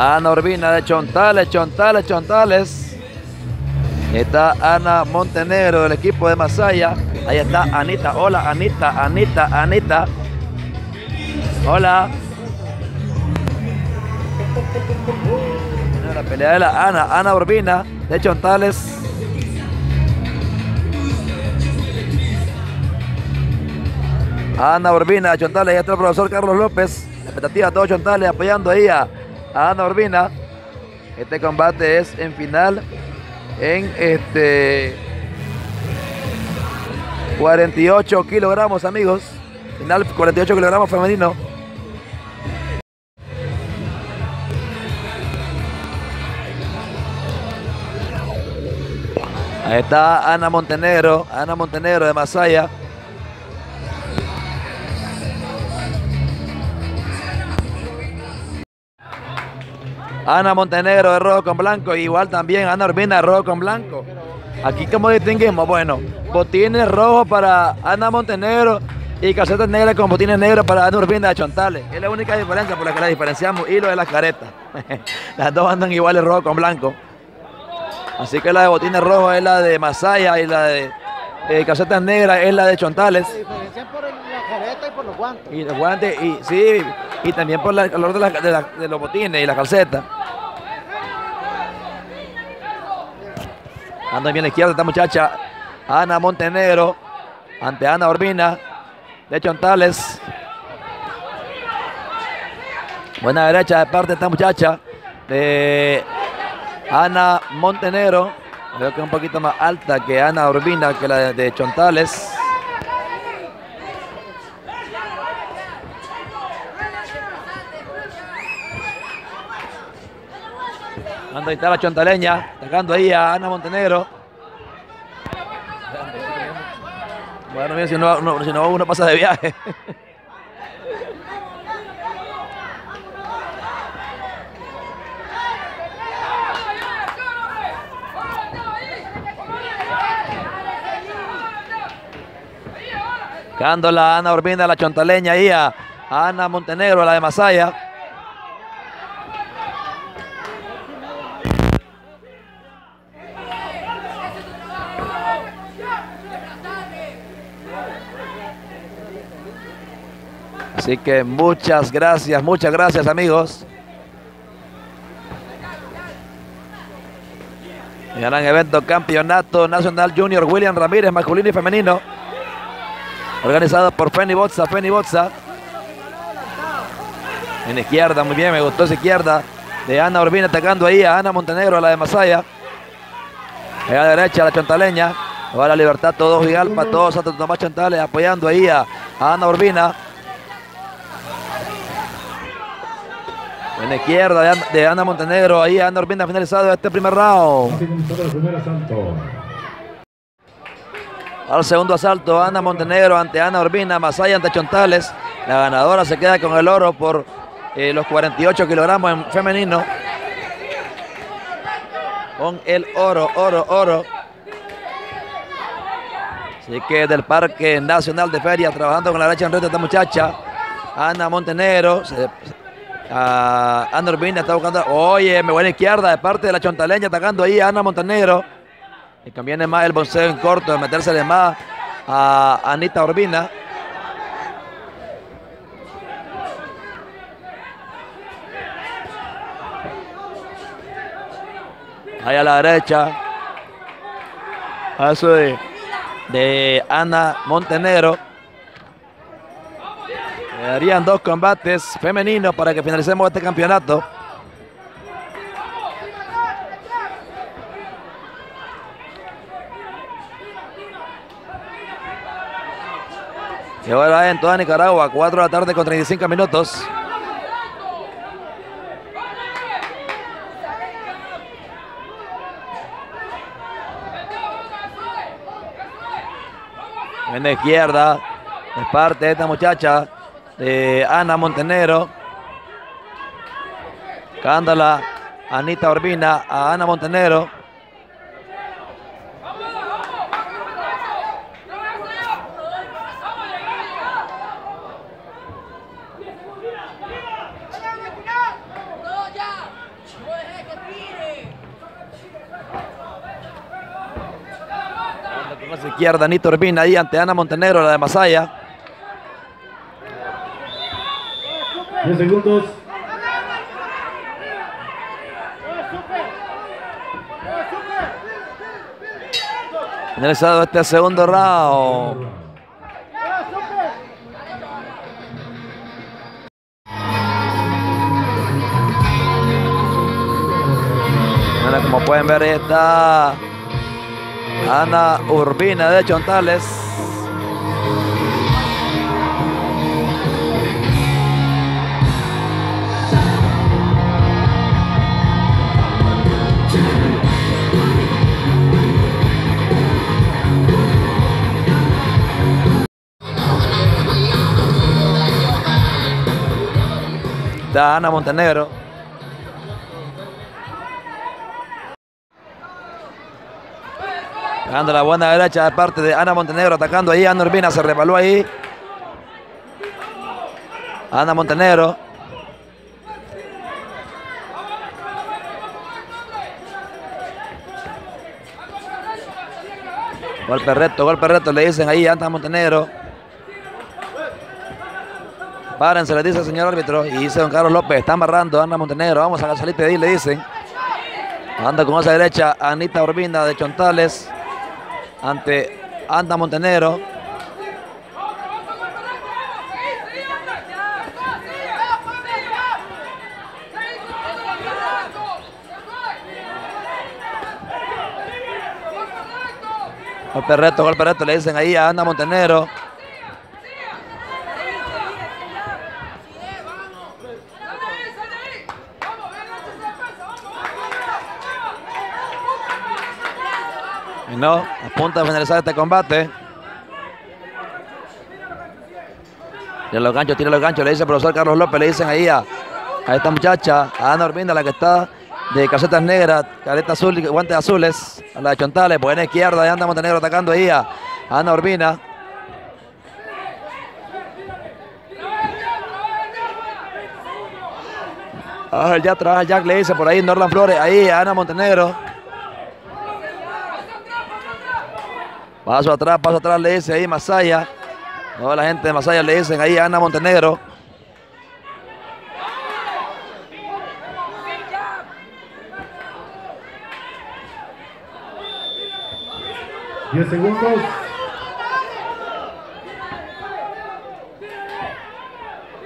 Ana Urbina de Chontales, Chontales, Chontales. Está Ana Montenegro del equipo de Masaya. Ahí está Anita. Hola, Anita, Anita, Anita. Hola. La pelea de la Ana, Ana Urbina de Chontales. Ana Urbina de Chontales, ahí está el profesor Carlos López. expectativa todos Chontales apoyando ahí a, a Ana Urbina. Este combate es en final en este 48 kilogramos, amigos. Final 48 kilogramos femenino. Ahí está Ana Montenegro, Ana Montenegro de Masaya. Ana Montenegro de rojo con blanco, igual también Ana Urbina de rojo con blanco. Aquí como distinguimos, bueno, botines rojos para Ana Montenegro y calcetas negras con botines negros para Ana Urbina de Chontales. Es la única diferencia por la que la diferenciamos y lo de las caretas. las dos andan iguales rojo con blanco. Así que la de botines rojos es la de Masaya y la de eh, calcetas negras es la de Chontales. Se diferencian por el- la careta y por los guantes. Y los guantes, y sí, y también por la- el color de, la- de de los botines y la calceta. Anda bien izquierda esta muchacha, Ana Montenegro, ante Ana Urbina, de Chontales. Buena derecha de parte esta muchacha, de Ana Montenegro. Veo que es un poquito más alta que Ana Urbina, que la de Chontales. Ahí está la chontaleña, atacando ahí a Ana Montenegro. Bueno, mira, si no, no- si no uno pasa de viaje. Cándola Ana Urbina, la chontaleña ahí a a Ana Montenegro, la de Masaya. Así que muchas gracias, muchas gracias amigos. Gran evento Campeonato Nacional Junior William Ramírez, masculino y femenino. Organizado por Feni Botza, Feni Botza. En izquierda, muy bien, me gustó esa izquierda. De Ana Urbina atacando ahí a Ana Montenegro, a la de Masaya. A la derecha, la chontaleña. Ahora Libertad, todos Gigalpa, todos Santo Tomás Chontales apoyando ahí a Ana Urbina. En la izquierda de Ana, de Montenegro, ahí Ana Urbina finalizado este primer round. Ha. Al segundo asalto, Ana Montenegro ante Ana Urbina, Masaya ante Chontales. La ganadora se queda con el oro por eh, los 48 kilogramos en femenino. Con el oro, oro, oro. Así que del Parque Nacional de Feria, trabajando con la derecha en red esta muchacha, Ana Montenegro. A Ana Urbina está buscando. Oye, me buena izquierda de parte de la Chontaleña, atacando ahí a Ana Montenegro. Y conviene más el boxeo en corto, de metérsele más a Anita Urbina. Ahí a la derecha. Eso de, de Ana Montenegro. Quedarían dos combates femeninos para que finalicemos este campeonato. Que hora en toda Nicaragua, 4 de la tarde con 35 minutos. En la izquierda, de parte de esta muchacha, de Ana Montenegro. Cándala, Anita Urbina, a Ana Montenegro. izquierda, Nito Urbina ahí ante Ana Montenegro, la de Masaya. 10 segundos. Finalizado este segundo round. Como pueden ver, ahí está Ana Urbina de Chontales. Ana Montenegro. Dando la buena derecha de parte de Ana Montenegro, atacando ahí. Ana Urbina se revaló ahí. Ana Montenegro. Golpe recto, golpe recto, le dicen ahí Ana Montenegro. Párense, le dice el señor árbitro. Y dice don Carlos López, está amarrando a Ana Montenegro. Vamos a salir pedir, le dicen. Anda con esa derecha Anita Urbina de Chontales ante Anda Montenegro. Golpe recto, golpe recto, le dicen ahí a Anda Montenegro. Y no, a punto de finalizar este combate. Tira los ganchos, tira los ganchos, le dice el profesor Carlos López, le dicen ahí a, a esta muchacha, a Ana Urbina, la que está de casetas negras, careta azul y guantes azules, a la de Chontales, buena izquierda de Anda Montenegro atacando ahí a, a Ana Urbina. Ah, ya trabaja Jack, le dice por ahí Norland Flores, ahí a Ana Montenegro. Paso atrás, paso atrás le dice ahí Masaya. Toda la gente de Masaya le dicen ahí a Ana Montenegro. Diez segundos.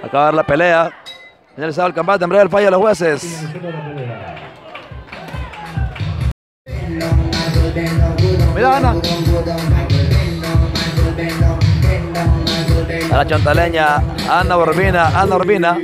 Acaba de ver la pelea. Finalizado el combate, en breve el fallo de los jueces. Mira Ana. A la chontaleña Ana Urbina, Ana Urbina.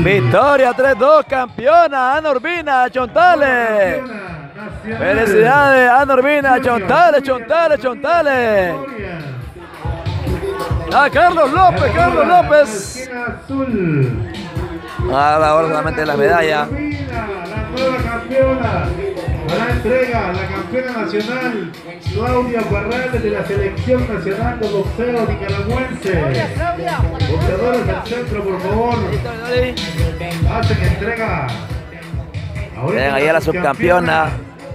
Victoria 3-2, campeona Ana Urbina, Chontales. Felicidades, Ana Urbina, Chontales, Chontales, Chontales. A Carlos López, Carlos López. Ahora, ahora solamente la medalla. Urbina, La nueva campeona. Entrega, la campeona nacional, Claudia Barrales de la Selección Nacional de Boxeo Nicaragüense. Boxeadores del centro, por favor, hacen entrega. Ven ahí a la subcampeona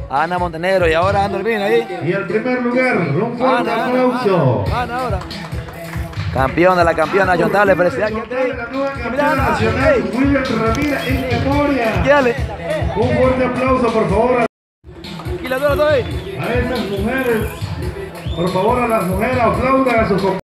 Ana Montenegro y ahora Ana Urbina ahí. Y el primer lugar, un fuerte Ana, aplauso. Ana, Ana ahora. Campeona, la campeona Chontales, felicidades. La nueva campeona nacional, ey. William Ramírez en memoria. Dale. Un fuerte aplauso, por favor, A esas mujeres. Por favor, a las mujeres aplaudan a sus compañeros.